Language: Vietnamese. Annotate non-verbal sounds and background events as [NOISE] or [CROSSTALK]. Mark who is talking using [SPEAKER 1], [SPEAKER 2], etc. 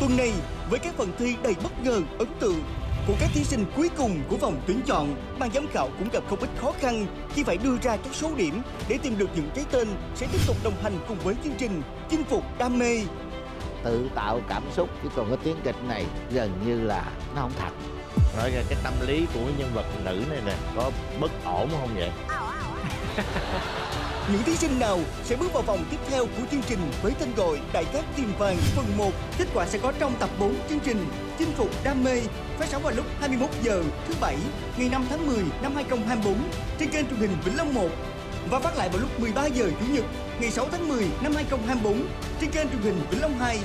[SPEAKER 1] Tuần này, với các phần thi đầy bất ngờ, ấn tượng của các thí sinh cuối cùng của vòng tuyển chọn, ban giám khảo cũng gặp không ít khó khăn. Khi phải đưa ra các số điểm để tìm được những cái tên sẽ tiếp tục đồng hành cùng với chương trình chinh phục đam mê.
[SPEAKER 2] tự tạo cảm xúc chứ còn cái tiếng kịch này gần như là nó không thật
[SPEAKER 3] nói ra cái tâm lý của nhân vật nữ này nè có bất ổn không vậy [LAUGHS]
[SPEAKER 1] Những thí sinh nào sẽ bước vào vòng tiếp theo của chương trình với tên gọi Đại cát tìm vàng phần 1. Kết quả sẽ có trong tập 4 chương trình Chinh phục đam mê, phát sóng vào lúc 21 giờ thứ bảy, ngày 5 tháng 10 năm 2024 trên kênh truyền hình Vĩnh Long 1 và phát lại vào lúc 13 giờ chủ nhật, ngày 6 tháng 10 năm 2024 trên kênh truyền hình Vĩnh Long 2.